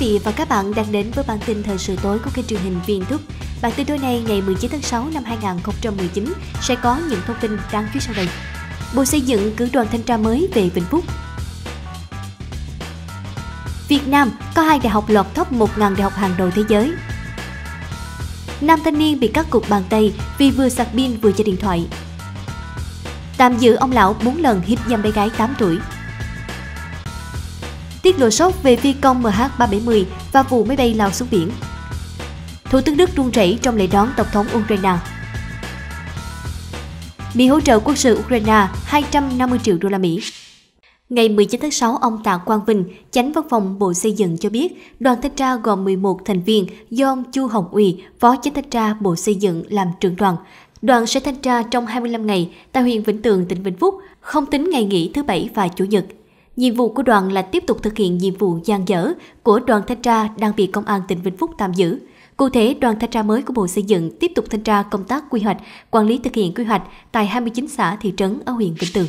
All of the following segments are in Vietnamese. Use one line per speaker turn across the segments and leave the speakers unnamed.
quý vị và các bạn đang đến với bản tin thời sự tối của kênh truyền hình Viên Thức. Bản tin tối nay, ngày 19 tháng 6 năm 2019 sẽ có những thông tin đáng chú ý sau đây. Bộ Xây dựng cử đoàn thanh tra mới về Vĩnh Phúc. Việt Nam có hai đại học lọt top 1.000 đại học hàng đầu thế giới. Nam thanh niên bị cắt cục bàn tay vì vừa sạc pin vừa chơi điện thoại. Tạm giữ ông lão 4 lần hiếp dâm bé gái 8 tuổi. Tiết lộ sốc về phi công MH370 và vụ máy bay lao xuống biển. Thủ tướng Đức run rẩy trong lễ đón Tổng thống Ukraine. Mỹ hỗ trợ quân sự Ukraine 250 triệu đô la Mỹ. Ngày 19 tháng 6, ông Tạ Quang Vinh, chánh văn phòng Bộ Xây dựng cho biết, đoàn thanh tra gồm 11 thành viên do ông Chu Hồng Uy, Phó Chánh thanh tra Bộ Xây dựng làm trưởng đoàn. Đoàn sẽ thanh tra trong 25 ngày tại huyện Vĩnh Tường, tỉnh Vĩnh Phúc, không tính ngày nghỉ thứ Bảy và Chủ nhật. Nhiệm vụ của đoàn là tiếp tục thực hiện nhiệm vụ gian dở của đoàn thanh tra đang bị Công an tỉnh Vĩnh Phúc tạm giữ. Cụ thể, đoàn thanh tra mới của Bộ Xây dựng tiếp tục thanh tra công tác quy hoạch, quản lý thực hiện quy hoạch tại 29 xã thị trấn ở huyện Vĩnh Tường.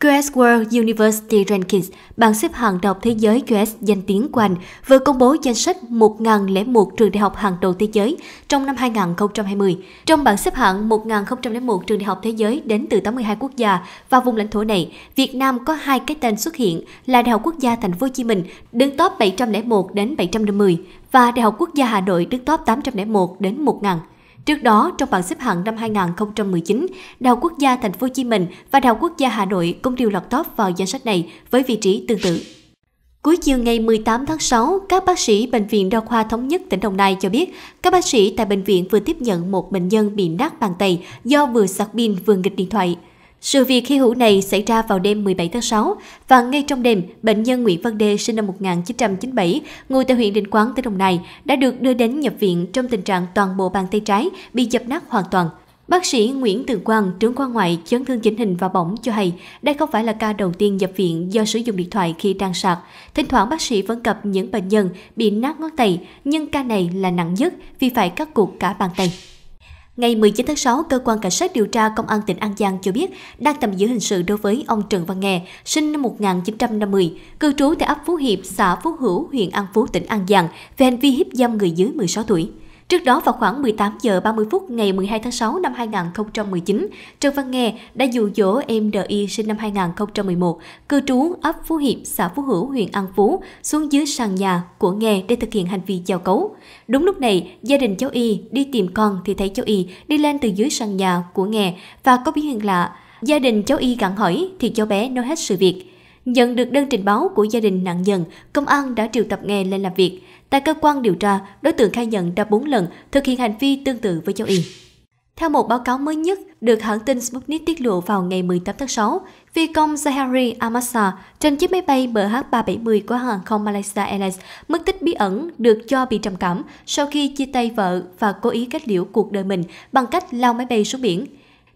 QS World University Rankings, bảng xếp hạng đại học thế giới QS danh tiếng của Anh, vừa công bố danh sách 1.001 trường đại học hàng đầu thế giới trong năm 2020. Trong bảng xếp hạng 1.001 trường đại học thế giới đến từ 82 quốc gia và vùng lãnh thổ này, Việt Nam có hai cái tên xuất hiện là Đại học Quốc gia Thành phố Hồ Chí Minh đứng top 701 đến 750 và Đại học Quốc gia Hà Nội đứng top 801 đến 1000. Trước đó, trong bảng xếp hạng năm 2019, Đại học Quốc gia Thành phố Hồ Chí Minh và Đại học Quốc gia Hà Nội cũng đều lọt top vào danh sách này với vị trí tương tự. Cuối chiều ngày 18 tháng 6, các bác sĩ Bệnh viện Đa khoa Thống nhất tỉnh Đồng Nai cho biết, các bác sĩ tại bệnh viện vừa tiếp nhận một bệnh nhân bị nát bàn tay do vừa sạc pin vừa nghịch điện thoại. Sự việc khi hữu này xảy ra vào đêm 17 tháng 6 và ngay trong đêm, bệnh nhân Nguyễn Văn Đê sinh năm 1997, ngụ tại huyện Định Quán, tỉnh Đồng Nai, đã được đưa đến nhập viện trong tình trạng toàn bộ bàn tay trái bị dập nát hoàn toàn. Bác sĩ Nguyễn Tường Quang, trưởng khoa ngoại chấn thương chỉnh hình và bỏng cho hay, đây không phải là ca đầu tiên nhập viện do sử dụng điện thoại khi đang sạc. Thỉnh thoảng bác sĩ vẫn gặp những bệnh nhân bị nát ngón tay, nhưng ca này là nặng nhất vì phải cắt cụt cả bàn tay. Ngày 19 tháng 6, Cơ quan Cảnh sát điều tra Công an tỉnh An Giang cho biết đang tạm giữ hình sự đối với ông Trần Văn Nghe, sinh năm 1950, cư trú tại ấp Phú Hiệp, xã Phú Hữu, huyện An Phú, tỉnh An Giang về hành vi hiếp dâm người dưới 16 tuổi. Trước đó vào khoảng 18 giờ 30 phút ngày 12 tháng 6 năm 2019, Trần Văn Nghe đã dụ dỗ em DI sinh năm 2011, cư trú ấp Phú Hiệp, xã Phú Hữu, huyện An Phú xuống dưới sàn nhà của Nghe để thực hiện hành vi giao cấu. Đúng lúc này, gia đình cháu Y đi tìm con thì thấy cháu Y đi lên từ dưới sàn nhà của Nghe và có biểu hiện lạ. Gia đình cháu Y gặng hỏi thì cháu bé nói hết sự việc. Nhận được đơn trình báo của gia đình nạn nhân, công an đã triệu tập Nghe lên làm việc. Tại cơ quan điều tra, đối tượng khai nhận đã 4 lần thực hiện hành vi tương tự với cháu Y. Theo một báo cáo mới nhất được hãng tin Sputnik tiết lộ vào ngày 18 tháng 6, phi công Zahari Amasa trên chiếc máy bay MH370 của hàng không Malaysia Airlines mất tích bí ẩn được cho bị trầm cảm sau khi chia tay vợ và cố ý kết liễu cuộc đời mình bằng cách lao máy bay xuống biển.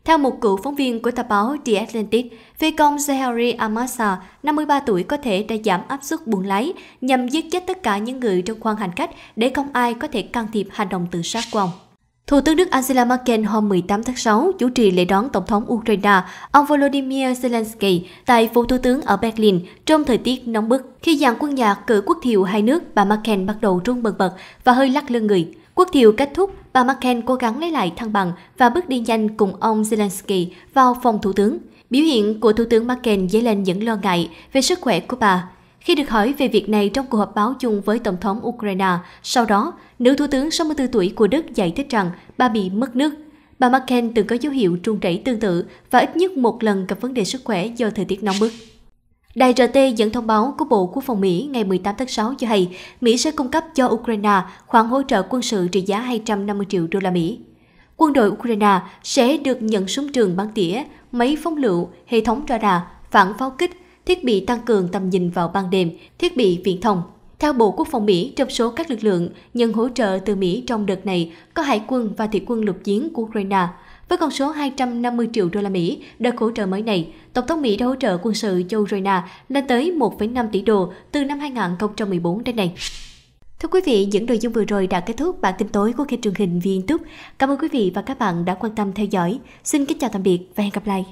Theo một cựu phóng viên của tờ báo The Atlantic, phi công Zahari Amasa, 53 tuổi có thể đã giảm áp suất buồng lái nhằm giết chết tất cả những người trong khoang hành khách để không ai có thể can thiệp hành động tự sát của ông. Thủ tướng Đức Angela Merkel hôm 18 tháng 6 chủ trì lễ đón Tổng thống Ukraine, ông Volodymyr Zelensky tại phủ thủ tướng ở Berlin trong thời tiết nóng bức. Khi dàn quân nhạc cử quốc thiệu hai nước, bà Merkel bắt đầu run bần bật và hơi lắc lưng người. Quốc thiệu kết thúc, bà Merkel cố gắng lấy lại thăng bằng và bước đi nhanh cùng ông Zelensky vào phòng thủ tướng. Biểu hiện của Thủ tướng Merkel dấy lên những lo ngại về sức khỏe của bà. Khi được hỏi về việc này trong cuộc họp báo chung với Tổng thống Ukraine, sau đó, nữ Thủ tướng 64 tuổi của Đức giải thích rằng bà bị mất nước. Bà Merkel từng có dấu hiệu trung chảy tương tự và ít nhất một lần gặp vấn đề sức khỏe do thời tiết nóng bức. Đài RT dẫn thông báo của Bộ Quốc phòng Mỹ ngày 18 tháng 6 cho hay Mỹ sẽ cung cấp cho Ukraine khoản hỗ trợ quân sự trị giá 250 triệu đô la Mỹ. Quân đội Ukraine sẽ được nhận súng trường bắn tỉa, máy phóng lựu, hệ thống radar, phản pháo kích, thiết bị tăng cường tầm nhìn vào ban đêm, thiết bị viễn thông. Theo Bộ Quốc phòng Mỹ, trong số các lực lượng nhận hỗ trợ từ Mỹ trong đợt này có hải quân và thủy quân lục chiến của Ukraine. Với con số 250 triệu đô la Mỹ, đợt hỗ trợ mới này, Tổng thống Mỹ đã hỗ trợ quân sự cho Ukraine lên tới 1,5 tỷ đô từ năm 2014 đến nay. Thưa quý vị, những nội dung vừa rồi đã kết thúc bản tin tối của kênh truyền hình viên Túc. Cảm ơn quý vị và các bạn đã quan tâm theo dõi. Xin kính chào tạm biệt và hẹn gặp lại.